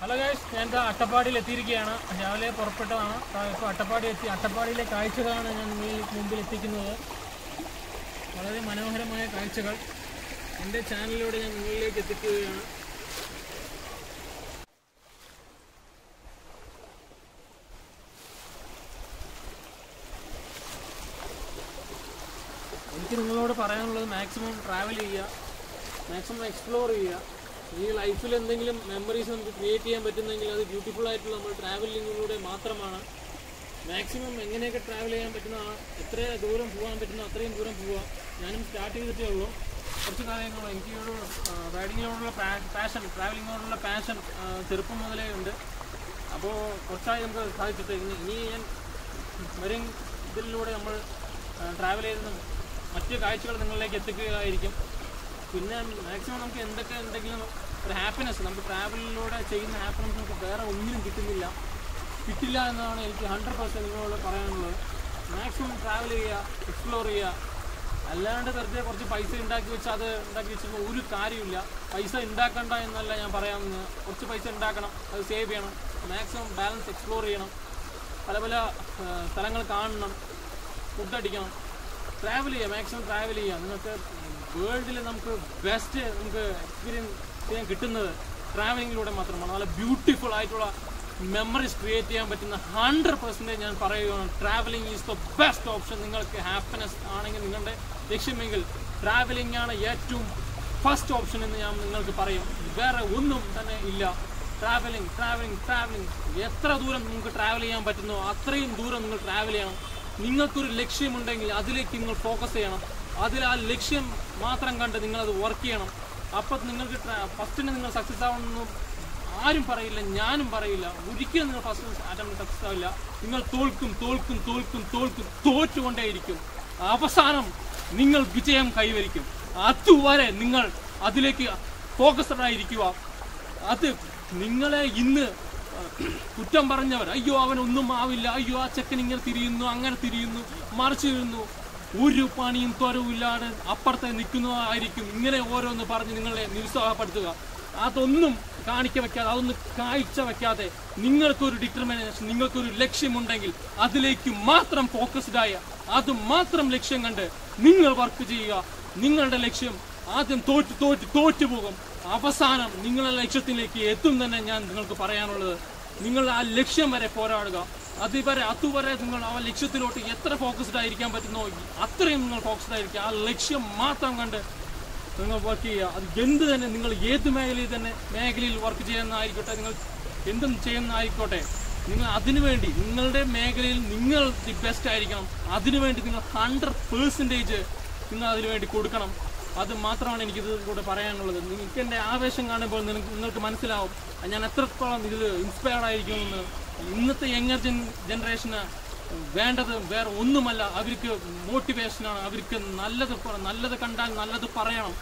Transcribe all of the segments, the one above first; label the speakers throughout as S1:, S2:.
S1: Hello guys ഞാൻ അട്ടപ്പാടിയിൽ എത്തിയിരിക്കുകയാണ് രാവിലെ പുറപ്പെട്ടതാണ്. ഇപ്പോൾ അട്ടപ്പാടി എത്തി അട്ടപ്പാടിയിലെ കാഴ്ചകളാണ് ഞാൻ ഈ മുമ്പിൽ എത്തിക്കുന്നത്. വളരെ മനോഹരമായ കാഴ്ചകൾ. എന്റെ ചാനലിലൂടെ ഞാൻ നിങ്ങളിലേക്ക് എത്തിക്കുകയാണ്. എനിക്ക് നിങ്ങളോട് പറയാനുള്ളത് മാക്സിമം ട്രാവൽ ചെയ്യുക മാക്സിമം എക്സ്പ്ലോർ ചെയ്യുക. ഈ ലൈഫിൽ എന്തെങ്കിലും മെമ്മറീസ് നമുക്ക് ക്രിയേറ്റ് ചെയ്യാൻ പറ്റുന്നെങ്കിൽ അത് ബ്യൂട്ടിഫുൾ ആയിട്ടുള്ള നമ്മൾ ട്രാവലിങ്ങിലൂടെ മാത്രമാണ്. മാക്സിമം എങ്ങനെയൊക്കെ ട്രാവൽ ചെയ്യാൻ പറ്റുന്നതാണ് എത്ര ദൂരം പോകാൻ പറ്റുന്ന അത്രയും ദൂരം പോവുക ഞാനും സ്റ്റാർട്ട് ചെയ്തിട്ടേ ഉള്ളൂ. കുറച്ച് കാര്യങ്ങളും എനിക്ക് ഒരു റൈഡിങ്ങിനോടുള്ള പാഷൻ ട്രാവലിങ്ങിനോടുള്ള പാഷൻ ചെറുപ്പം മുതലേ ഉണ്ട്. അപ്പോൾ കുറച്ചായി നമുക്ക് സാധിച്ചിട്ട് ഇനി ഇനി ഞാൻ വരും ഇതിലൂടെ നമ്മൾ ട്രാവൽ ചെയ്ത് മറ്റ് കാഴ്ചകൾ നിങ്ങളിലേക്ക് എത്തിക്കുകയായിരിക്കും. പിന്നെ മാക്സിമം നമുക്ക് എന്തൊക്കെ എന്തെങ്കിലും ഒരു ഹാപ്പിനെസ് നമുക്ക് ട്രാവലിലൂടെ ചെയ്യുന്ന ഹാപ്പിനെസ് നമുക്ക് വേറെ ഒന്നിനും കിട്ടുന്നില്ല. കിട്ടില്ല എന്നാണ് എനിക്ക് ഹൺഡ്രഡ് പെർസെന്റ് നിങ്ങളോട് പറയാനുള്ളത്. മാക്സിമം ട്രാവൽ ചെയ്യുക എക്സ്പ്ലോർ ചെയ്യുക. അല്ലാണ്ട് വെറുതെ കുറച്ച് പൈസ ഉണ്ടാക്കി വെച്ച് അത് ഉണ്ടാക്കി വെച്ചിട്ട് ഒരു കാര്യമില്ല പൈസ ഉണ്ടാക്കണ്ട എന്നല്ല ഞാൻ പറയാമെന്ന് കുറച്ച് പൈസ ഉണ്ടാക്കണം അത് സേവ് ചെയ്യണം. മാക്സിമം ബാലൻസ് എക്സ്പ്ലോർ ചെയ്യണം. പല പല സ്ഥലങ്ങൾ കാണണം. ഫുഡ് അടിക്കണം. ട്രാവൽ ചെയ്യുക മാക്സിമം ട്രാവൽ ചെയ്യുക. നിങ്ങൾക്ക് വേൾഡിൽ നമുക്ക് ബെസ്റ്റ് നമുക്ക് എക്സ്പീരിയൻസ് ചെയ്യാൻ കിട്ടുന്നത് ട്രാവലിങ്ങിലൂടെ മാത്രമാണ്. നല്ല ബ്യൂട്ടിഫുൾ ആയിട്ടുള്ള മെമ്മറീസ് ക്രിയേറ്റ് ചെയ്യാൻ പറ്റുന്ന ഹൺഡ്രഡ് പെർസെന്റേജ് ഞാൻ പറയുകയാണ് traveling is the best option നിങ്ങൾക്ക് ഹാപ്പിനെസ് ആണെങ്കിൽ നിങ്ങളുടെ ലക്ഷ്യമെങ്കിൽ ട്രാവലിംഗ് ആണ് ഏറ്റവും ഫസ്റ്റ് ഓപ്ഷൻ എന്ന് ഞാൻ നിങ്ങൾക്ക് പറയും. വേറെ ഒന്നും തന്നെ ഇല്ല. ട്രാവലിംഗ് ട്രാവലിംഗ് ട്രാവലിംഗ് എത്ര ദൂരം നിങ്ങൾക്ക് ട്രാവൽ ചെയ്യാൻ പറ്റുന്നോ അത്രയും ദൂരം നിങ്ങൾ ട്രാവൽ ചെയ്യണം. നിങ്ങൾക്കൊരു ലക്ഷ്യമുണ്ടെങ്കിൽ അതിലേക്ക് നിങ്ങൾ ഫോക്കസ് ചെയ്യണം. അതിൽ ആ ലക്ഷ്യം മാത്രം കണ്ട് നിങ്ങളത് വർക്ക് ചെയ്യണം. അപ്പം നിങ്ങൾക്ക് ഫസ്റ്റിന് നിങ്ങൾ സക്സസ് ആവണമെന്ന് ആരും പറയില്ല ഞാനും പറയില്ല. ഒരിക്കലും നിങ്ങൾ ഫസ്റ്റ് അറ്റംപ്റ്റ് സക്സസ് ആവില്ല. നിങ്ങൾ തോൽക്കും തോൽക്കും തോൽക്കും തോൽക്കും തോറ്റുകൊണ്ടേയിരിക്കും. അവസാനം നിങ്ങൾ വിജയം കൈവരിക്കും. അതുവരെ നിങ്ങൾ അതിലേക്ക് ഫോക്കസ്ഡ് ആയിരിക്കുക. അത് നിങ്ങളെ ഇന്ന് കുറ്റം പറഞ്ഞവർ അയ്യോ അവനൊന്നും ആവില്ല. അയ്യോ ആ ചെക്കൻ ഇങ്ങനെ തിരിയുന്നു അങ്ങനെ തിരിയുന്നു മറിച്ച് തിരുന്നു ഒരു പണിയും തൊരവില്ലാതെ അപ്പുറത്തെ നിൽക്കുന്നതായിരിക്കും. ഇങ്ങനെ ഓരോന്ന് പറഞ്ഞ് നിങ്ങളെ നിരുത്സാഹപ്പെടുത്തുക. അതൊന്നും കാണിക്ക വെക്കാതെ അതൊന്നും കാഴ്ച വെക്കാതെ നിങ്ങൾക്കൊരു ഡിറ്റർമിനേഷൻ നിങ്ങൾക്കൊരു ലക്ഷ്യമുണ്ടെങ്കിൽ അതിലേക്ക് മാത്രം ഫോക്കസ്ഡ് ആയ അത് മാത്രം ലക്ഷ്യം കണ്ട് നിങ്ങൾ വർക്ക് ചെയ്യുക. നിങ്ങളുടെ ലക്ഷ്യം ആദ്യം തോറ്റ് തോറ്റ് തോറ്റു പോകും. അവസാനം നിങ്ങളുടെ ലക്ഷ്യത്തിലേക്ക് എത്തും തന്നെ ഞാൻ നിങ്ങൾക്ക് പറയാനുള്ളത്. നിങ്ങൾ ആ ലക്ഷ്യം വരെ പോരാടുക. അതുവരെ അതുവരെ നിങ്ങൾ ആ ലക്ഷ്യത്തിലോട്ട് എത്ര ഫോക്കസ്ഡ് ആയിരിക്കാൻ പറ്റുന്നോ അത്രയും നിങ്ങൾ ഫോക്കസ്ഡ് ആയിരിക്കുക. ആ ലക്ഷ്യം മാത്രം കണ്ട് നിങ്ങൾ വർക്ക് ചെയ്യുക. അത് എന്ത് തന്നെ നിങ്ങൾ ഏത് മേഖലയിൽ തന്നെ മേഖലയിൽ വർക്ക് ചെയ്യുന്നതായിക്കോട്ടെ നിങ്ങൾ എന്തും ചെയ്യുന്നതായിക്കോട്ടെ നിങ്ങൾ അതിനുവേണ്ടി നിങ്ങളുടെ മേഖലയിൽ നിങ്ങൾ ദി ബെസ്റ്റ് ആയിരിക്കണം. അതിനുവേണ്ടി നിങ്ങൾ ഹൺഡ്രഡ് പേഴ്സന്റേജ് നിങ്ങൾ അതിനുവേണ്ടി കൊടുക്കണം. അത് മാത്രമാണ് എനിക്ക് ഇതിലൂടെ പറയാനുള്ളത്. നിങ്ങൾക്ക് എന്റെ ആവേശം കാണുമ്പോൾ നിങ്ങൾക്ക് നിങ്ങൾക്ക് മനസ്സിലാവും. ഞാൻ എത്രത്തോളം ഇതിൽ ഇൻസ്പയർഡ് ആയിരിക്കുമെന്ന്. ഇന്നത്തെ യങ്ങർ ജൻ ജനറേഷന് വേണ്ടത് വേറെ ഒന്നുമല്ല. അവർക്ക് മോട്ടിവേഷനാണ് അവർക്ക് നല്ലത് നല്ലത് കണ്ടാൽ നല്ലത് പറയണം.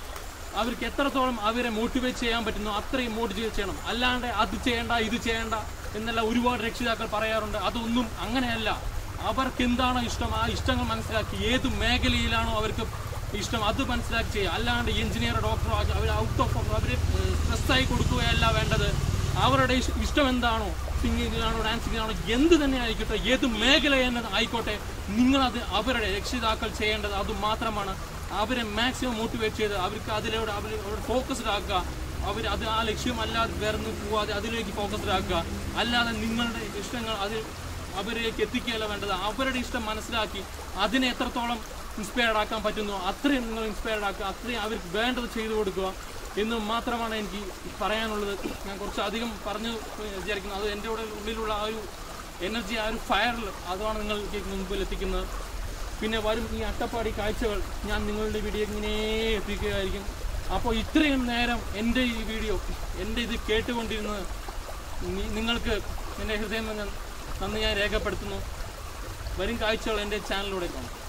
S1: അവർക്ക് എത്രത്തോളം അവരെ മോട്ടിവേറ്റ് ചെയ്യാൻ പറ്റുന്നു അത്രയും മോട്ടിവേറ്റ് ചെയ്യണം. അല്ലാണ്ട് അത് ചെയ്യേണ്ട ഇത് ചെയ്യേണ്ട എന്നല്ല ഒരുപാട് രക്ഷിതാക്കൾ പറയാറുണ്ട്. അതൊന്നും അങ്ങനെയല്ല. അവർക്ക് എന്താണോ ഇഷ്ടം ആ ഇഷ്ടങ്ങൾ മനസ്സിലാക്കി ഏത് മേഖലയിലാണോ അവർക്ക് ഇഷ്ടം അത് മനസ്സിലാക്കി ചെയ്യുക. അല്ലാണ്ട് എഞ്ചിനീയർ ഡോക്ടർ അവർ ഔട്ട് ഓഫ് അവർ സ്ട്രെസ്സായി കൊടുക്കുകയല്ല വേണ്ടത്. അവരുടെ ഇഷ്ടം എന്താണോ സിംഗിങ്ങിലാണോ ഡാൻസിങ്ങിലാണോ എന്ത് തന്നെ ആയിക്കോട്ടെ ഏത് മേഖല തന്നെ ആയിക്കോട്ടെ നിങ്ങളത് അവരുടെ രക്ഷിതാക്കൾ ചെയ്യേണ്ടത് അത് മാത്രമാണ്. അവരെ മാക്സിമം മോട്ടിവേറ്റ് ചെയ്ത് അവർക്ക് അതിലൂടെ അവർ അവരുടെ ഫോക്കസ്ഡ് ആക്കുക. അവർ അത് ആ ലക്ഷ്യമല്ലാതെ വേറെ ഒന്നും പോവാതെ അതിലേക്ക് ഫോക്കസ്ഡ് ആക്കുക. അല്ലാതെ നിങ്ങളുടെ ഇഷ്ടങ്ങൾ അതിൽ അവരിലേക്ക് എത്തിക്കുകയല്ല വേണ്ടത്. അവരുടെ ഇഷ്ടം മനസ്സിലാക്കി അതിനെ എത്രത്തോളം ഇൻസ്പയർഡ് ആക്കാൻ പറ്റുന്നു അത്രയും നിങ്ങൾ ഇൻസ്പയർഡ് ആക്കുക അത്രയും അവർക്ക് വേണ്ടത് ചെയ്തു കൊടുക്കുക എന്ന് മാത്രമാണ് എനിക്ക് പറയാനുള്ളത്. ഞാൻ കുറച്ച് അധികം പറഞ്ഞു വിചാരിക്കുന്നത് അത് എന്റെ ഉള്ളിലുള്ള ആ ഒരു എനർജി ആ ഒരു ഫയറിൽ അതാണ് നിങ്ങൾക്ക് മുമ്പിൽ എത്തിക്കുന്നത്. പിന്നെ വരും ഈ അട്ടപ്പാടി കാഴ്ചകൾ. ഞാൻ നിങ്ങളുടെ വീഡിയോ ഇങ്ങനെ എത്തിക്കുകയായിരിക്കും. അപ്പോൾ ഇത്രയും നേരം എന്റെ ഈ വീഡിയോ എന്റെ ഇത് കേട്ടുകൊണ്ടിരുന്നത് നിങ്ങൾക്ക് എന്റെ ഹൃദയം നന്ദി ഞാൻ രേഖപ്പെടുത്തുന്നു. വരും കാഴ്ചകൾ എന്റെ ചാനലിലൂടെ കാണാം.